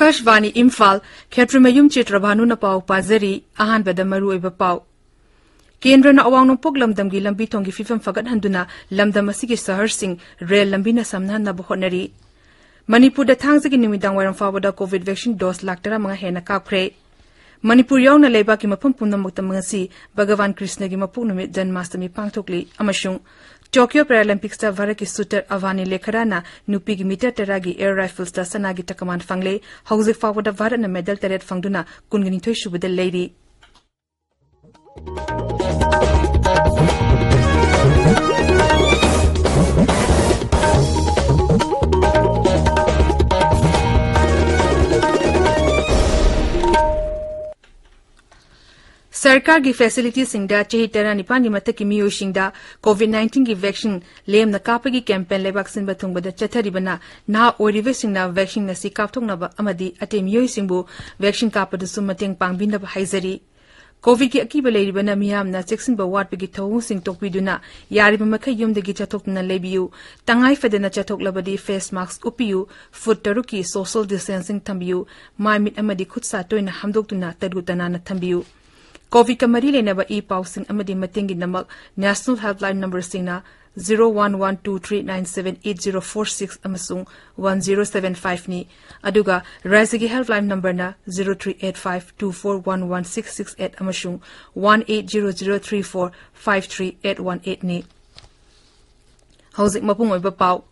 ꯑꯥꯀꯥꯁꯕꯥꯅꯤ ꯏꯝꯐꯥꯜ ꯈꯦꯇ꯭ꯔꯤꯃꯌꯨꯝ ꯆꯤꯇ꯭ꯔꯚꯥꯅꯨꯅ ꯄꯥꯎ ꯄꯥꯖꯔꯤ ꯑꯍꯥꯟꯕꯗ ꯃꯔꯨꯑꯣꯏꯕ ꯄꯥꯎ ꯀꯦꯟꯗ꯭ꯔꯅ ꯑꯋꯥꯡ ꯅꯣꯡꯄꯣꯛ ꯂꯝꯗꯝꯒꯤ ꯂꯝꯕꯤ ꯊꯣꯡꯒꯤ ꯐꯤꯕꯝ ꯐꯒꯠꯍꯟꯗꯨꯅ ꯂꯝꯗꯝ ꯑꯁꯤꯒꯤ ꯁꯍꯔꯁꯤꯡ ꯔꯦꯜ ꯂꯝꯕꯤꯅ ꯁꯝꯅꯍꯟꯅꯕ ꯍꯣꯠꯅꯔꯤ ꯃꯅꯤꯄꯨꯔꯗ ꯊꯥꯡꯖꯒꯤ ꯅꯨꯃꯤꯗꯥꯡ ꯋꯥꯏꯔꯝ ꯐꯥꯎꯕꯗ ꯀꯣꯚꯤꯗ ꯚꯦꯛꯁꯤꯟ ꯗꯣꯁ ꯂꯥꯛ ꯇꯔꯥꯃꯉꯥ ꯍꯦꯟꯅ ꯀꯥꯞꯈ꯭ꯔꯦ ꯃꯅꯤꯄꯨꯔ ꯌꯥꯎꯅ ꯂꯩꯕꯥꯛꯀꯤ ꯃꯐꯝ ꯄꯨꯝꯅꯃꯛꯇ ꯉꯁꯤ ꯚꯒꯋꯥꯟ ꯀ꯭ꯔꯤꯁꯅꯒꯤ ꯃꯄꯣꯛ ꯅꯨꯃꯤꯠ ꯖꯟꯃꯥꯁꯇꯃꯤ ꯄꯥꯡꯊꯣꯛꯂꯤ ꯑꯃꯁꯨꯡ ಟೋಕಿಯೋ ಪ್ಯಾರಾಲಿಂಪಿಕ್ಸ್ದ ವರಕಿ ಸುಟರ್ ಅವಾನಿ ಲೇಖರಾನ ನುಪಿಗಿ ಮೀಟರ್ ತೆರಾಗಿ ಏರ್ ರೈಫಲ್ಸ್ದ ಸನಾಗಿ ಟಕಮಾನ್ ಫಂಗ್ಲೆ ಹೌಸಿಕ್ ಫಾವರ್ಡ್ ವರನ medal ತೆರೆಯದ ಫಂಗ್ದುನ ಕುನ್ಗಿನಿಥೋಯ್ ಶುಭದಲ್ಲೈರಿ Thank you. Janmashtami पांगथोकली अमशुंग Tokyo पैरालंपिक्सता Bharat की शूटर अवानी लेखराना नुपीगी मीटर तेरागी एयर राइफल्सता सनागी टकमान फंगले हौजिक फावदा भारतना मेडल तरेट फंगदुना कुनगनिथोय सुबदा लेरी सरकारगी फेसिलिटीसिंगदा चही तरा निपान मथकी मियोइसिंगदा कोविड 19 की वैक्सीन लेमना कापगी कैंपेन लेबाक सिनबा थुंगबदा चथरिबना ना ओरिबसिंगना वैक्सीन नसी कापथोंगनबा अमदी अटे मियोइसिंगबु वैक्सीन कापदसु मतेंग पांगबिनबा हाइजरी कोविड की Aqib लेरिबना covid ka mari le naba e sing amadi mateng gi namak national helpline number sing na 0112397804610 amasung 1075 ni. Aduga raise gi helpline number na 0385241168 amasung 1800345381 ni. Housing mapung oi ba pau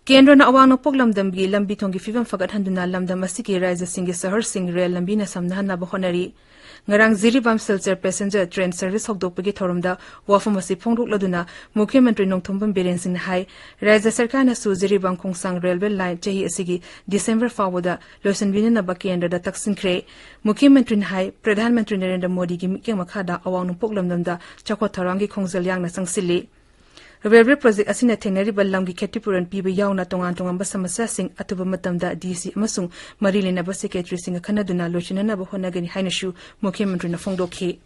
पाउ केन्द्रना अवांग नोपोक लमदमगी लंबी थोंगी फिवम फगत हंदुना लमदम असिगी राज्य सिंगी शहर सिंग rail लंबीना समनहनब honorary ngarang ziribam silchar passenger train service hokdokpagi thorumda wafam asi phongdokladuna mukhyamantri nongthombam biren singh hai rajya sarkar na su ziribam khongsang railway line chahi asigi december fawda losan binana ba kendra da taksin khre mukhyamantri hai pradhan mantri narendra modi gi mikya makhada awang poklamdam da chakwa tharangi khongjal yang na sangsili railway project asina thengariba lamgi khetipuran pibe yauna tongan tongam ba samasya sing atuba matamda dc amasung marilena ba secretary singa khanaduna lochina na ba honagani haina shu. Mukhyamantri na phongdo khe.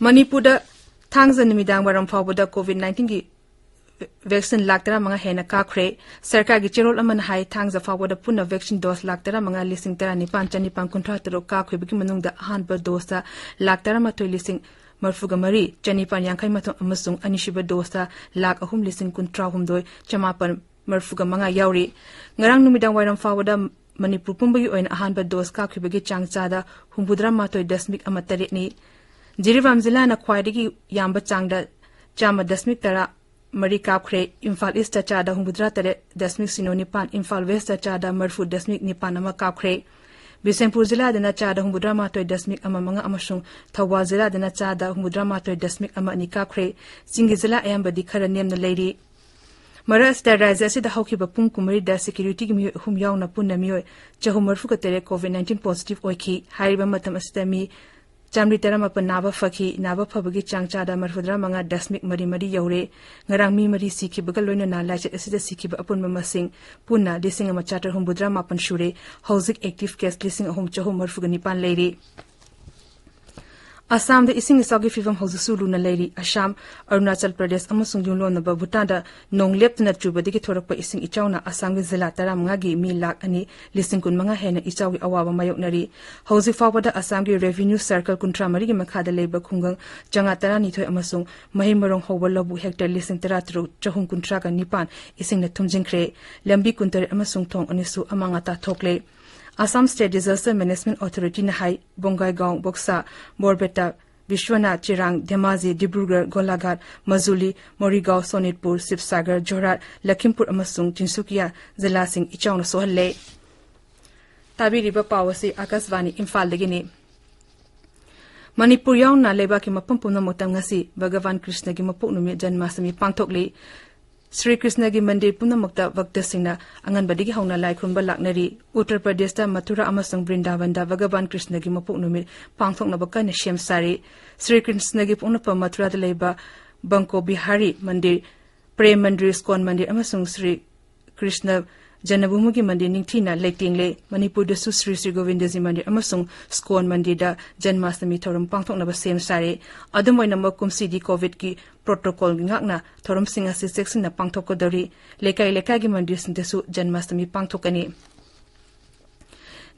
Manipuda thangzan midang waram phawboda covid 19 gi vaccine lakdara manga hena ka khre. Sarkar gi chirol aman hai thang za fawo da puna vaccine dose lakdara manga lising tara ni pan chani pan kontra taro ka khwe bi manung da han ba dosa lakdara ma to lising मंगा लिसिंग तरा निपान चनिपान कुंठा तरो काखरेबगी मनुंगदा अहानबा dose lakh तरा मथोय लिसिंग मरफुगा मरी चनिपान यांखै मथों अमसुंग अनिशिबा डोसा लाख अहुम लिसिंग कुंट्रा हुमदोय चमापन मरफुगा मंगा यावरी ngarang numidang wairam fawada manipur pumbagi oin ahanba dos ka khibagi changchada humbudra matoi dasmik amatare ni jiribam zila na khwaidagi yamba changda chama dasmik tara mari bisempur zila dana chada humbu drama toy dasmik ama manga amashung thawa zila chada humbu drama toy dasmik ama nika kre. Singi zila ayam badi khara niyam na lady. Maras da raise da hauki da security gi miyo hum yaung na pun na covid 19 positive oiki. Hairi ba matam पुंग कुमरीदा security की मियो हुम यावना पुन्ना मियो चहु मरफु कतेरे Covid 19 positive ओइखि हारिबा मतम असिदा मी चामरी तरमपन नाबा फखि नाबा फबगी चांगचादा मरफुद्रा मंगा दशमिक मरी मरी you're ngarang mi mari sikhibaga loina na laichet Assam da ising isogi fifam hausu sulu na leri Assam Arunachal Pradesh amasung yunlo na babuta da nonglep na chuba digi thorakpa ising ichaw na Assam gi zila taram nga gi mi lak ani lising kun manga hena ichaw gi awaba mayok nari hausi fawa da Assam gi revenue circle kuntra mari gi makha da leba khungang changa tara ni thoi amasung mahimorong howa lobu hectare lising tara tru chahung kuntra ga nipan ising na thumjing khre lambi kuntar amasung thong anisu amanga ta thokle Assam State Disaster Management Authority na hai Bongaigaon Baksa Barpeta Vishwanath Chirang Dhemaji Dibrugarh Golaghat Majuli, Morigao Sonitpur Sibsagar Jorhat Lakhimpur amasung Tinsukia Zilla Singh Ichauna Sohalle. Tabiriba Pawasi Akasvani Imphal dagini Manipur yaung na leba ki mapam pumna motam ngasi Bhagavan Krishna ki Sri Krishna ki mandir puna mukta vakta singna angan badi ki hauna lai khumba laknari Uttar Pradesh ta Mathura amasung Vrindavan da Bhagavan Krishna ki mapuk numir pangthok na bakka nishyam sari Sri Krishna ki puna pa Mathura da laiba Banko Bihari mandir Prem mandir Skon mandir amasung Sri Krishna ꯖꯅꯕꯨꯃꯨꯒꯤ mandir ꯅꯤꯡꯊꯤꯅ ꯂꯩꯇꯦꯡꯂꯦ ꯃꯅꯤꯄꯨꯔꯗꯁꯨ ꯁ꯭ꯔꯤ ꯁ꯭ꯔꯤ ꯒꯣꯕꯤꯟꯗꯖꯤ ꯃꯟꯗꯤꯔ ꯑꯃꯁꯨꯡ ꯁ꯭ꯀꯣꯟ ꯃꯟꯗꯤꯔꯗ ꯖꯟꯃꯥꯁꯇꯃꯤ ꯊꯧꯔꯝ ꯄꯥꯡꯊꯣꯛꯅꯕ ꯁꯦꯝ ꯁꯥꯔꯦ ꯑꯗꯨꯝ ꯑꯣꯏꯅꯃꯛ ꯀꯨꯝꯁꯤꯗꯤ ꯀꯣꯚꯤꯗꯀꯤ ꯄ꯭ꯔꯣꯇꯣꯀꯣꯜ ꯉꯥꯛꯅ ꯊꯧꯔꯝꯁꯤꯡ ꯑꯁꯤ ꯆꯦꯛꯁꯤꯟꯅ ꯄꯥꯡꯊꯣꯛꯀꯗꯧꯔꯤ ꯂꯩꯀꯥꯏ ꯂꯩꯀꯥꯏꯒꯤ ꯃꯟꯗꯤꯔꯁꯤꯡꯗꯁꯨ ꯖꯟꯃꯥꯁꯇꯃꯤ ꯄꯥꯡꯊꯣꯛꯀꯅꯤ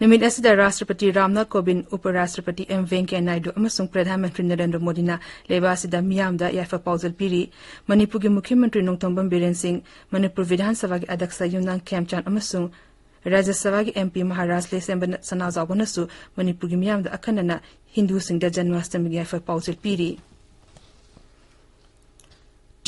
ꯅꯨꯃꯤꯠ ꯑꯁꯤꯗ ꯔꯥꯁꯇ꯭ꯔꯄꯇꯤ ꯔꯥꯝꯅꯥꯊ ꯀꯣꯕꯤꯟ ꯎꯄꯔꯥꯁꯇ꯭ꯔꯄꯇꯤ ꯑꯦꯝ ꯚꯦꯡꯀꯌꯥ ꯅꯥꯏꯗꯨ ꯑꯃꯁꯨꯡ ꯄ꯭ꯔꯙꯥꯟ ꯃꯟꯇ꯭ꯔꯤ ꯅꯔꯦꯟꯗ꯭ꯔ ꯃꯣꯗꯤꯅ ꯂꯩꯕꯥꯛ ꯑꯁꯤꯗ ꯃꯤꯌꯥꯝꯗ ꯌꯥꯏꯐ ꯄꯥꯎꯖꯦꯜ ꯄꯤꯔꯤ ꯃꯅꯤꯄꯨꯔꯒꯤ ꯃꯨꯈ꯭ꯌ ꯃꯟꯇ꯭ꯔꯤ ꯅꯣꯡꯊꯣꯝꯕꯝ ꯕꯤꯔꯦꯟ ꯁꯤꯡ ꯃꯅꯤꯄꯨꯔ ꯕꯤꯙꯥꯟ ꯁꯚꯥꯒꯤ ꯑꯗꯛꯁ ꯌꯨꯝꯅꯥꯝ ꯈ꯭ꯌꯥꯝꯆꯥꯟ ꯑꯃꯁꯨꯡ ꯔꯥꯖ꯭ꯌ ꯁꯚꯥꯒꯤ ꯑꯦꯝ ꯄꯤ ꯃꯍꯥꯔꯥꯖ ꯂꯦꯁꯦꯝꯕ ꯁꯅꯥꯎꯖꯥꯎꯕꯅꯁꯨ ꯃꯅꯤꯄꯨꯔꯒꯤ ꯃꯤꯌꯥꯝꯗ ꯑꯈꯟꯅꯅ ꯍꯤꯟꯗꯨꯁꯤꯡꯗ ꯖꯟꯃꯥꯁꯇꯃꯤꯒꯤ ꯌꯥꯏꯐ ꯄꯥꯎꯖꯦꯜ ꯄꯤꯔꯤ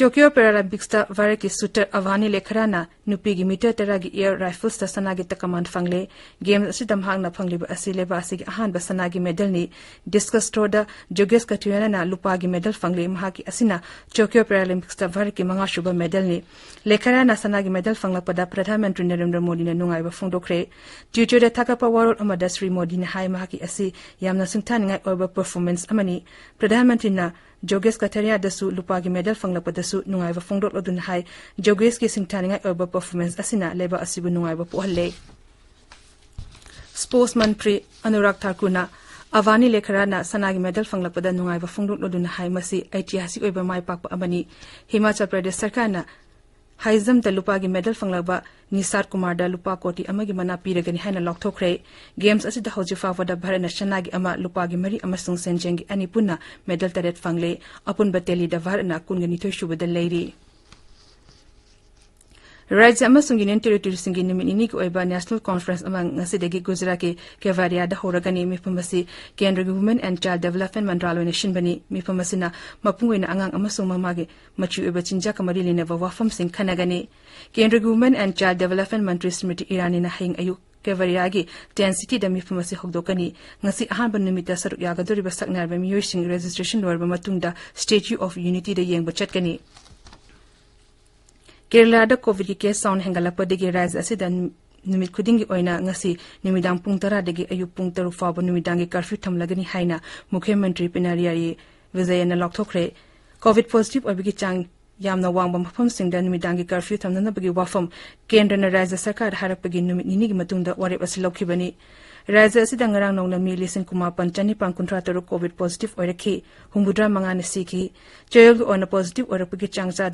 Tokyo Paralympics ta vare ki suter awani lekhra na nupi gi meter tera gi air rifles ta sana gi ta command fangle games si dam hang na fangle ba asile ba si gi ahan ba sana gi medal ni. Discus to da joges ka tuyana na lupa gi medal fangle ma ki asina Tokyo Paralympics ta vare ki manga shuba medal ni. Lekhra na sana gi medal fangla pada pradhan mantri Narendra Modi ne nungai ba fung dokre. Tutu de thaka pa warol amada Sri Modi ne hai ma ki asi yamna singthan ngai oba performance amani pradhan mantri na Jogis Katharia dasu lupagi medal fanglapa dasu nungai ba fongdot odun hai Jogis ki singtaninga urban performance asina leba asibu nungai ba puhalle Sports Mantri Anurag Tharkuna awani lekharana sanagi medal fanglapada nungai ba fongdot odun hai masi ऐतिहासिक ओइबा माइ पाक अमनि हिमाचल प्रदेश सरकारना high jump द लुपा की medal फंगलबा Nisar Kumar द लुपा कोटी अमगी मना पीरगनी हाइना लौथोखरे games असि द हौजि फावदा भारत शनागी अमा लुपा की मरी अमसुंग सेंजेंगी अनि पुन्ना मेडल तरेत फंगले अपुन बतेली द भारत कुनगनी थोइसुबद लेरी राज्य अमसुंग यूनियन ꯔꯥꯖ꯭ꯌ ꯑꯃꯁꯨꯡ ꯌꯨꯅꯤꯌꯟ ꯇꯦꯔꯤꯇꯣꯔꯤꯁꯤꯡꯒꯤ ꯅꯨꯃꯤꯠ ꯅꯤꯅꯤꯒꯤ ꯑꯣꯏꯕ ꯅꯦꯁꯅꯦꯜ ꯀꯣꯟꯐꯔꯦꯟꯁ ꯑꯃ ꯉꯁꯤꯗꯒꯤ ꯒꯨꯖꯔꯥꯠꯀꯤ ꯀꯦꯚꯥꯔꯤꯌꯥꯗ ꯍꯧꯔꯒꯅꯤ ꯃꯤꯐꯝ ꯑꯁꯤ ꯀꯦꯟꯗ꯭ꯔꯒꯤ ꯋꯨꯃꯦꯟ ꯑꯦꯟ ꯆꯥꯏꯜ ꯗꯦꯚꯂꯞꯃꯦꯟꯠ ꯃꯟꯇ꯭ꯔꯥꯂꯣꯏꯅ ꯁꯤꯟꯕꯅꯤ ꯃꯤꯐꯝ ꯑꯁꯤꯅ ꯃꯄꯨꯡ ꯑꯣꯏꯅ ꯑꯉꯥꯡ ꯑꯃꯁꯨꯡ ꯃꯃꯥꯒꯤ ꯃꯆꯤ ꯑꯣꯏꯕ ꯆꯤꯟꯖꯥꯛꯀ ꯃꯔꯤ ꯂꯩꯅꯕ ꯋꯥꯐꯝꯁꯤꯡ ꯈꯟꯅꯒꯅꯤ ꯀꯦꯟꯗ꯭ꯔꯒꯤ ꯋꯨꯃꯦꯟ ꯑꯦꯟ ꯆꯥꯏꯜ ꯗꯦꯚꯂꯞꯃꯦꯟꯠ ꯃꯟꯇ꯭ꯔꯤ ꯁ꯭ꯃ꯭ꯔꯤꯇꯤ ꯏꯔꯥꯅꯤꯅ ꯍꯌꯦꯡ ꯑꯌꯨꯛ ꯀꯦꯚꯔꯤꯌꯥꯒꯤ ꯇꯦꯟ ꯁꯤꯇꯤꯗ ꯃꯤꯐꯝ ꯑꯁꯤ ꯍꯧꯗꯣꯛꯀꯅꯤ ꯉꯁꯤ ꯑꯍꯥꯟꯕ ꯅꯨꯃꯤꯠꯇ ꯁꯔꯨꯛ ꯌꯥꯒꯗꯧꯔꯤꯕ ꯁꯛꯅꯥꯏꯔꯕ ꯃꯤꯑꯣꯏꯁꯤꯡ ꯔꯦꯖꯤꯁꯇ꯭ꯔꯦꯁꯟ ꯂꯣꯏꯔꯕ ꯃꯇꯨꯡꯗ ꯁ꯭ꯇꯦꯆ꯭ꯌꯨ ꯑꯣꯐ ꯌꯨꯅꯤꯇꯤꯗ ꯌꯦꯡꯕ ꯆꯠꯀꯅꯤ ꯀꯦꯔꯂꯥꯗ ꯀꯣꯚꯤꯗꯀꯤ ꯀꯦꯁ ꯆꯥꯎꯅ ꯍꯦꯟꯒꯠꯂꯛꯄꯗꯒꯤ ꯔꯥꯖ꯭ꯌ ꯑꯁꯤꯗ ꯅꯨꯃꯤꯠ ꯈꯨꯗꯤꯡꯒꯤ ꯑꯣꯏꯅ ꯉꯁꯤ ꯅꯨꯃꯤꯗꯥꯡ ꯄꯨꯡ ꯇꯔꯥꯗꯒꯤ ꯑꯌꯨꯛ ꯄꯨꯡ ꯇꯔꯨꯛ ꯐꯥꯎꯕ ꯅꯨꯃꯤꯗꯥꯡꯒꯤ ꯀꯔꯐ꯭ꯌꯨ ꯊꯝꯂꯒꯅꯤ ꯍꯥꯏꯅ ꯃꯨꯈ꯭ꯌ ꯃꯟꯇ꯭ꯔꯤ ꯄꯤꯅꯔꯤꯌꯥꯔꯤ ꯕꯤꯖꯌꯟꯅ ꯂꯥꯎꯊꯣꯛꯈ꯭ꯔꯦ ꯀꯣꯚꯤꯗ ꯄꯣꯖꯤꯇꯤꯚ ꯑꯣꯏꯕꯒꯤ ꯆꯥꯡ ꯌꯥꯝꯅ ꯋꯥꯡꯕ ꯃꯐꯝꯁꯤꯡꯗ ꯅꯨꯃꯤꯗꯥꯡꯒꯤ ꯀꯔꯐ꯭ꯌꯨ ꯊꯝꯅꯅꯕꯒꯤ ꯋꯥꯐꯝ ꯀꯦꯟꯗ꯭ꯔꯅ ꯔꯥꯖ꯭ꯌ ꯁꯔꯀꯥꯔꯗ ꯍꯥꯏꯔꯛꯄꯒꯤ ꯅꯨꯃꯤꯠ ꯅꯤꯅꯤꯒꯤ ꯃꯇꯨꯡꯗ ꯋꯥꯔꯦꯞ ꯑꯁꯤ ꯂꯧꯈꯤꯕꯅꯤ राज्य असिदा ngarang nong nami lising kuma panchani pang kuntra toru covid positive oirakhi humbudra manga na sikhi choyog on positive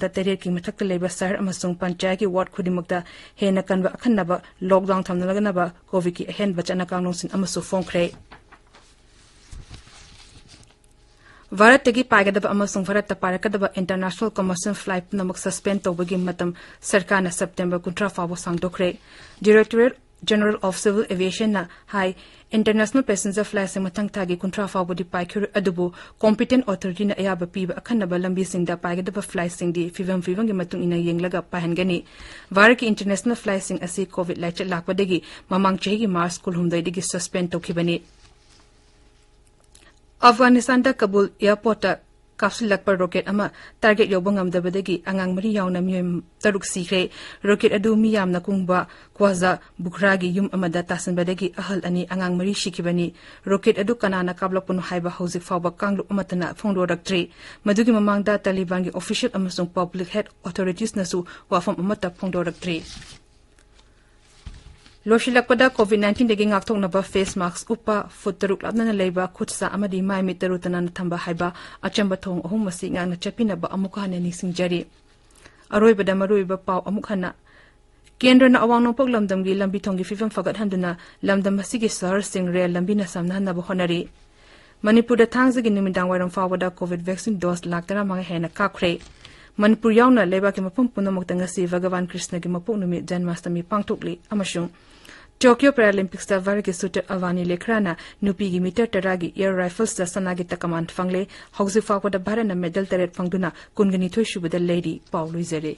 da terir ki mathak leba sar amasung panchayat ki ward khudimuk da hena kanwa akhanna ba lockdown thamna lagana covid ki hen bachana kang sin amasu phong khre. Bharat तगी पागदब अमसुंग Bharat general of civil ꯑꯦꯚꯤꯌꯦꯁꯟꯅ ꯍꯥꯏ international passenger ꯐ꯭ꯂꯥꯏꯠꯁꯦ ꯃꯊꯪ ꯊꯥꯒꯤ ꯀꯨꯟꯊ꯭ꯔꯥ ꯐꯥꯎꯕꯗꯤ ꯄꯥꯏꯈꯤꯔꯣꯏ ꯑꯗꯨꯕꯨ ꯀꯣꯝꯄꯤꯇꯦꯟ ꯑꯣꯊꯣꯔꯤꯇꯤꯅ ꯑꯌꯥꯕ ꯄꯤꯕ ꯑꯈꯟꯅꯕ ꯂꯝꯕꯤꯁꯤꯡꯗ ꯄꯥꯏꯒꯗꯕ ꯐ꯭ꯂꯥꯏꯠꯁꯤꯡꯗꯤ ꯐꯤꯚꯝ ꯐꯤꯚꯝꯒꯤ ꯃꯇꯨꯡ ꯏꯟꯅ ꯌꯦꯡꯂꯒ ꯄꯥꯏꯍꯟꯒꯅꯤ ꯚꯥꯔꯠꯀꯤ ꯏꯟꯇꯔꯅꯦꯁꯅꯦꯜ ꯐ꯭ꯂꯥꯏꯠꯁꯤꯡ ꯑꯁꯤ ꯀꯣꯚꯤꯗ ꯂꯥꯏꯆꯠ ꯂꯥꯛꯄꯗꯒꯤ ꯃꯃꯥꯡ ꯆꯍꯤꯒꯤ ꯃꯥꯔꯆ ꯀꯨꯜꯍꯨꯝꯗꯣꯏꯗꯒꯤ ꯁꯁꯄꯦꯟ ꯇꯧꯈꯤꯕꯅꯤ ꯑꯐꯒꯥꯅꯤꯁꯇꯥꯟꯗ ꯀꯕꯨꯜ ꯑꯦꯌꯔꯄꯣꯔꯠꯇ ꯀꯥꯞꯁꯤꯜꯂꯛꯄ ꯔꯣꯀꯦꯠ ꯑꯃ ꯇꯥꯔꯒꯦꯠ ꯌꯧꯕ ꯉꯝꯗꯕꯗꯒꯤ ꯑꯉꯥꯡ ꯃꯔꯤ ꯌꯥꯎꯅ ꯃꯤꯑꯣꯏ ꯇꯔꯨꯛ ꯁꯤꯈ꯭ꯔꯦ ꯔꯣꯀꯦꯠ ꯑꯗꯨ ꯃꯤꯌꯥꯝꯅ ꯀꯨꯡꯕ ꯀ꯭ꯋꯥꯖꯥ ꯕꯨꯈ꯭ꯔꯥꯒꯤ ꯌꯨꯝ ꯑꯃꯗ ꯇꯥꯁꯤꯟꯕꯗꯒꯤ ꯑꯍꯜ ꯑꯅꯤ ꯑꯉꯥꯡ ꯃꯔꯤ ꯁꯤꯈꯤꯕꯅꯤ ꯔꯣꯀꯦꯠ ꯑꯗꯨ ꯀꯅꯥꯅ ꯀꯥꯞꯂꯛꯄꯅꯣ ꯍꯥꯏꯕ ꯍꯧꯖꯤꯛ ꯐꯥꯎꯕ ꯀꯥꯡꯂꯨꯞ ꯑꯃꯠꯇꯅ ꯐꯣꯡꯗꯣꯔꯛꯇ꯭ꯔꯤ ꯃꯗꯨꯒꯤ ꯃꯃꯥꯡꯗ ꯇꯥꯂꯤꯕꯥꯟꯒꯤ ꯑꯣꯐꯤꯁꯤꯌꯦꯜ ꯑꯃꯁꯨꯡ ꯄꯕ꯭ꯂꯤꯛ ꯍꯦꯜꯊ ꯑꯣꯊꯣꯔꯤꯇꯤꯁꯅꯁꯨ ꯋꯥꯐꯝ ꯑꯃꯠꯇ ꯐꯣꯡꯗꯣꯔꯛꯇ꯭ꯔꯤ wafam amata phongdo raktri लोशिलकपदा Covid 19 दगी ngakthoknaba face mask upa foot taruk labna leiba khutsa amadi mai mi taru tanana thamba haiba achamba thong ahum masi nga na chapinaba amuka hane ni singjari aroibada maruiba paw amuk hana केंद्र न अवांग नोपक लमदम की लंबी थोंगी फिफम फगत हंदुना लमदम मसीगी सहर सिंग rail लंबी न समना हनब honorary Manipur थांगजगी निमिदांग वारम फावदा Covid vaccine dose लाक्तरा मंग हेना काखरे Manipur yauna leba ke mapung puno magtangasi Bhagavan Krishna ke mapung numi pangtukli amashung. Tokyo Paralympics ta varike suta avani lekrana nupi gi meter taragi air rifles da sanagi ta fangle hogzi fakwa da medal taret fangduna kungani thoi shubada lady Paul Luizere.